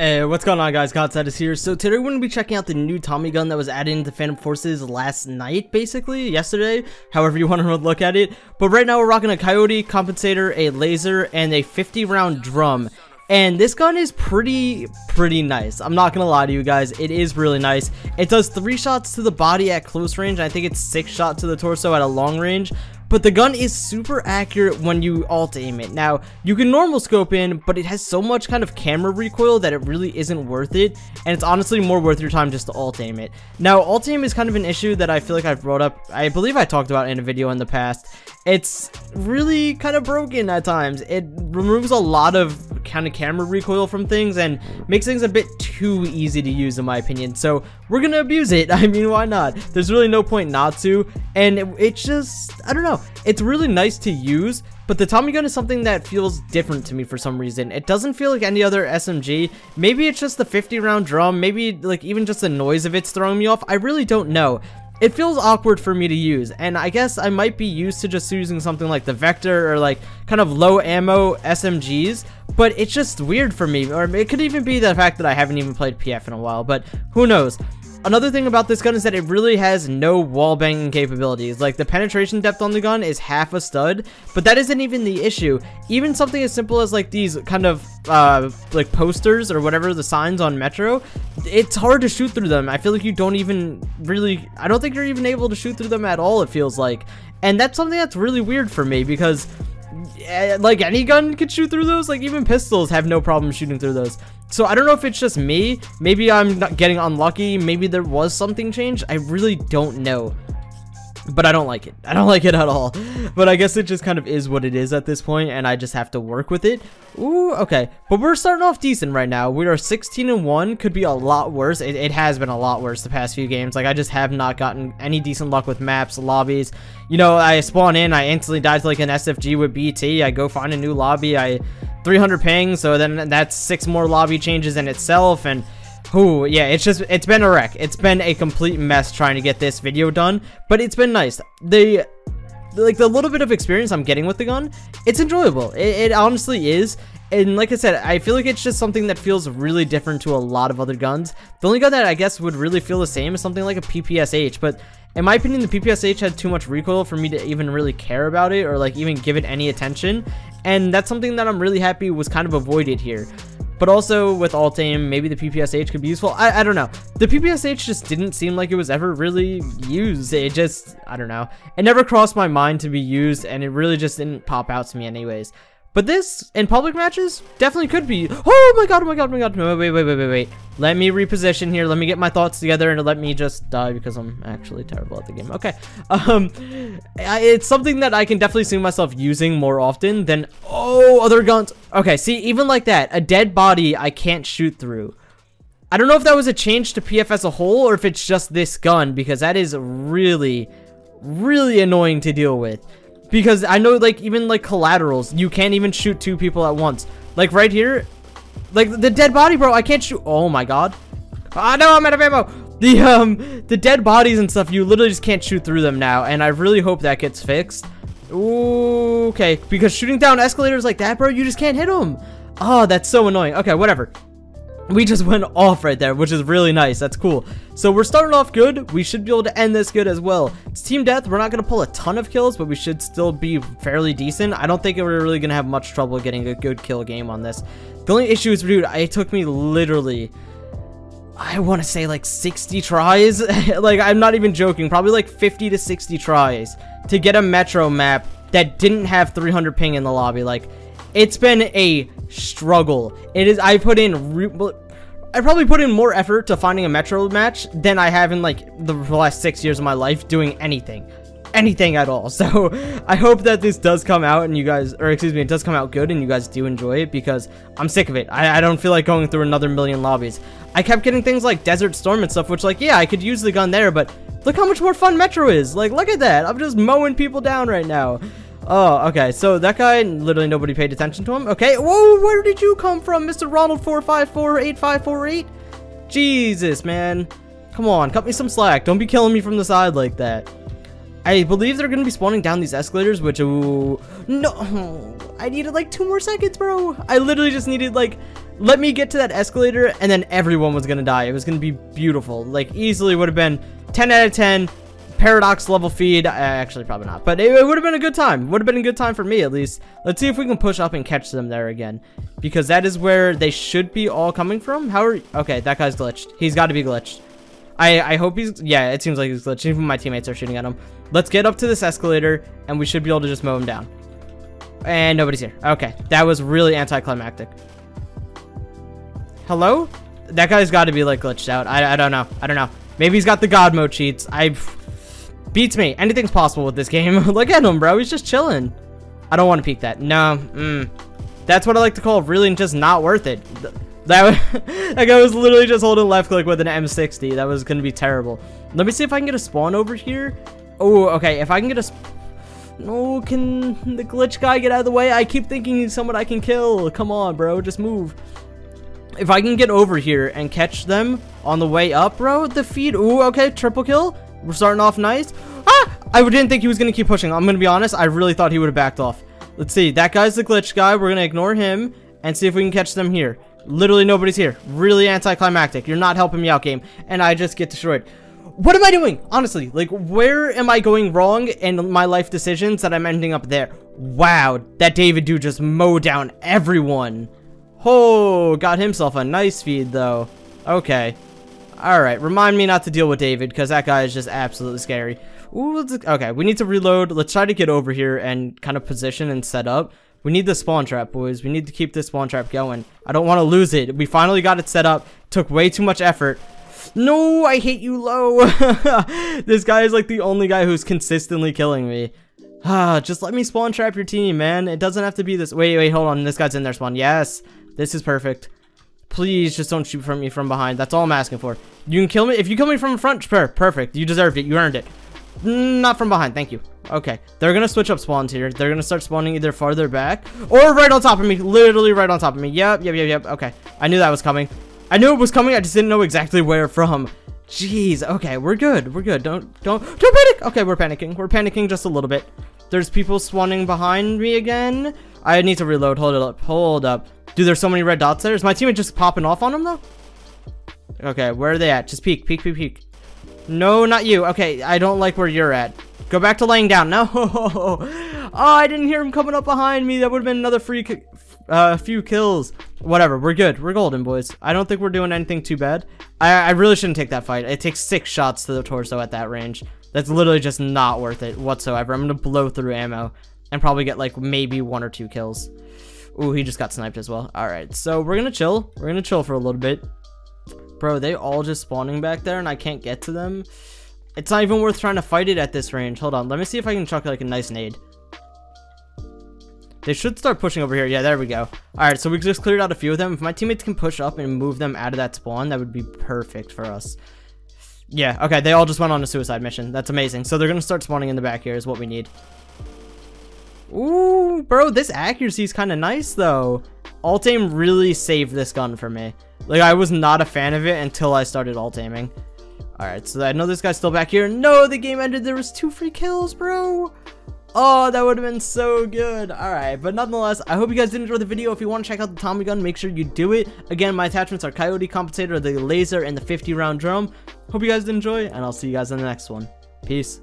Hey, what's going on guys, Godstatus here. So today we're going to be checking out the new Tommy gun that was added into Phantom Forces last night, basically, yesterday, however you want to look at it. But right now we're rocking a Coyote, Compensator, a Laser, and a 50 round drum. And this gun is pretty, pretty nice. I'm not going to lie to you guys. It is really nice. It does three shots to the body at close range. I think it's six shots to the torso at a long range. But the gun is super accurate when you alt aim it. Now, you can normal scope in, but it has so much kind of camera recoil that it really isn't worth it. And it's honestly more worth your time just to alt aim it. Now, alt aim is kind of an issue that I feel like I've brought up. I believe I talked about in a video in the past. It's really kind of broken at times. It removes a lot of kind of camera recoil from things and makes things a bit too easy to use in my opinion. So we're to abuse it. I mean, why not? There's really no point not to. And it, it's just, I don't know. It's really nice to use, but the Tommy gun is something that feels different to me for some reason. It doesn't feel like any other SMG. Maybe it's just the 50 round drum. Maybe like even just the noise of it's throwing me off. I really don't know. It feels awkward for me to use, and I guess I might be used to just using something like the Vector or like kind of low ammo SMGs, but it's just weird for me, or it could even be the fact that I haven't even played PF in a while, but who knows. Another thing about this gun is that it really has no wall banging capabilities. Like the penetration depth on the gun is half a stud, but that isn't even the issue. Even something as simple as like these kind of uh, like posters or whatever the signs on Metro, it's hard to shoot through them. I feel like you don't even really, I don't think you're even able to shoot through them at all, it feels like. And that's something that's really weird for me because Eh, like any gun could shoot through those like even pistols have no problem shooting through those so I don't know if it's just me. Maybe I'm not getting unlucky. Maybe there was something changed. I really don't know. But I don't like it. I don't like it at all. But I guess it just kind of is what it is at this point, and I just have to work with it. Ooh, okay. But we're starting off decent right now. We are 16 and 1. Could be a lot worse. It, it has been a lot worse the past few games. Like, I just have not gotten any decent luck with maps, lobbies. You know, I spawn in, I instantly die to like an SFG with BT. I go find a new lobby. I 300 ping, so then that's six more lobby changes in itself, and Ooh, yeah, it's just, it's been a wreck. It's been a complete mess trying to get this video done, but it's been nice. The, like, the little bit of experience I'm getting with the gun, it's enjoyable. It, it honestly is, and like I said, I feel like it's just something that feels really different to a lot of other guns. The only gun that I guess would really feel the same is something like a PPSH, but in my opinion, the PPSH had too much recoil for me to even really care about it or like even give it any attention. And that's something that I'm really happy was kind of avoided here. But also with alt aim, maybe the PPSH could be useful. I, I don't know. The PPSH just didn't seem like it was ever really used. It just, I don't know. It never crossed my mind to be used and it really just didn't pop out to me anyways. But this, in public matches, definitely could be. Oh my god, oh my god, oh my god. No, wait, wait, wait, wait, wait. Let me reposition here. Let me get my thoughts together and let me just die because I'm actually terrible at the game. Okay. Um, it's something that I can definitely see myself using more often than, oh, other guns. Okay, see, even like that, a dead body I can't shoot through. I don't know if that was a change to PF as a whole or if it's just this gun because that is really, really annoying to deal with. Because I know, like, even, like, collaterals, you can't even shoot two people at once. Like, right here, like, the dead body, bro, I can't shoot. Oh, my God. Ah, no, I'm out of ammo. The, um, the dead bodies and stuff, you literally just can't shoot through them now. And I really hope that gets fixed. Ooh, okay. Because shooting down escalators like that, bro, you just can't hit them. Oh, that's so annoying. Okay, whatever we just went off right there, which is really nice. That's cool. So we're starting off good. We should be able to end this good as well. It's team death. We're not going to pull a ton of kills, but we should still be fairly decent. I don't think we're really going to have much trouble getting a good kill game on this. The only issue is, dude, it took me literally... I want to say like 60 tries. like, I'm not even joking. Probably like 50 to 60 tries to get a Metro map that didn't have 300 ping in the lobby. Like, it's been a struggle. It is, I put in, I probably put in more effort to finding a Metro match than I have in like the last six years of my life doing anything. Anything at all. So I hope that this does come out and you guys, or excuse me, it does come out good and you guys do enjoy it because I'm sick of it. I, I don't feel like going through another million lobbies. I kept getting things like Desert Storm and stuff, which like, yeah, I could use the gun there, but look how much more fun Metro is. Like, look at that. I'm just mowing people down right now. Oh, okay. So that guy, literally nobody paid attention to him. Okay. Whoa, where did you come from, Mr. Ronald 4548548? Jesus, man. Come on, cut me some slack. Don't be killing me from the side like that. I believe they're gonna be spawning down these escalators, which, ooh, no, I needed like two more seconds, bro. I literally just needed like, let me get to that escalator, and then everyone was gonna die. It was gonna be beautiful. Like, easily would have been 10 out of 10, paradox level feed. Uh, actually, probably not, but it, it would have been a good time. Would have been a good time for me, at least. Let's see if we can push up and catch them there again, because that is where they should be all coming from. How are, okay, that guy's glitched. He's got to be glitched. I, I hope he's, yeah, it seems like he's glitched. Even my teammates are shooting at him. Let's get up to this escalator, and we should be able to just mow him down. And nobody's here. Okay, that was really anticlimactic. Hello? That guy's got to be, like, glitched out. I, I don't know. I don't know. Maybe he's got the God mode cheats. I... Beats me. Anything's possible with this game. Look at him, bro. He's just chilling. I don't want to peek that. No. Mm. That's what I like to call really just not worth it. That, that guy was literally just holding left click with an M60. That was going to be terrible. Let me see if I can get a spawn over here. Oh, okay. If I can get a... Oh, can the glitch guy get out of the way? I keep thinking he's someone I can kill. Come on, bro. Just move. If I can get over here and catch them on the way up, bro, the feed. Ooh, okay. Triple kill. We're starting off nice. Ah! I didn't think he was going to keep pushing. I'm going to be honest. I really thought he would have backed off. Let's see. That guy's the glitch guy. We're going to ignore him and see if we can catch them here. Literally nobody's here. Really anticlimactic. You're not helping me out, game. And I just get destroyed what am I doing? Honestly, like, where am I going wrong in my life decisions that I'm ending up there? Wow, that David dude just mowed down everyone. Oh, got himself a nice feed, though. Okay. Alright, remind me not to deal with David, because that guy is just absolutely scary. Ooh, okay, we need to reload. Let's try to get over here and kind of position and set up. We need the spawn trap, boys. We need to keep this spawn trap going. I don't want to lose it. We finally got it set up. Took way too much effort. No, I hate you low. this guy is like the only guy who's consistently killing me. Ah, just let me spawn trap your team, man. It doesn't have to be this. Wait, wait, hold on. This guy's in there spawn. Yes, this is perfect. Please just don't shoot from me from behind. That's all I'm asking for. You can kill me. If you kill me from front, per perfect. You deserved it. You earned it. Not from behind. Thank you. Okay. They're going to switch up spawns here. They're going to start spawning either farther back or right on top of me. Literally right on top of me. Yep, yep, yep, yep. Okay. I knew that was coming. I knew it was coming, I just didn't know exactly where from. Jeez, okay, we're good, we're good. Don't, don't, don't panic! Okay, we're panicking. We're panicking just a little bit. There's people spawning behind me again. I need to reload, hold it up, hold up. Dude, there's so many red dots there. Is my teammate just popping off on them, though? Okay, where are they at? Just peek, peek, peek, peek. No, not you. Okay, I don't like where you're at. Go back to laying down. No. Oh, I didn't hear him coming up behind me. That would have been another free uh, few kills. Whatever, we're good. We're golden, boys. I don't think we're doing anything too bad. I, I really shouldn't take that fight. It takes six shots to the torso at that range. That's literally just not worth it whatsoever. I'm going to blow through ammo and probably get like maybe one or two kills. Ooh, he just got sniped as well. All right, so we're to chill. We're to chill for a little bit. Bro, they all just spawning back there and I can't get to them. It's not even worth trying to fight it at this range. Hold on, let me see if I can chuck like a nice nade. They should start pushing over here. Yeah, there we go. Alright, so we just cleared out a few of them. If my teammates can push up and move them out of that spawn, that would be perfect for us. Yeah, okay, they all just went on a suicide mission. That's amazing. So they're going to start spawning in the back here is what we need. Ooh, bro, this accuracy is kind of nice, though. Alt-aim really saved this gun for me. Like, I was not a fan of it until I started alt-aiming. Alright, so I know this guy's still back here. No, the game ended. There was two free kills, bro. Oh, that would have been so good. All right, but nonetheless, I hope you guys did enjoy the video. If you want to check out the Tommy gun, make sure you do it. Again, my attachments are Coyote Compensator, the laser, and the 50 round drum. Hope you guys did enjoy, and I'll see you guys in the next one. Peace.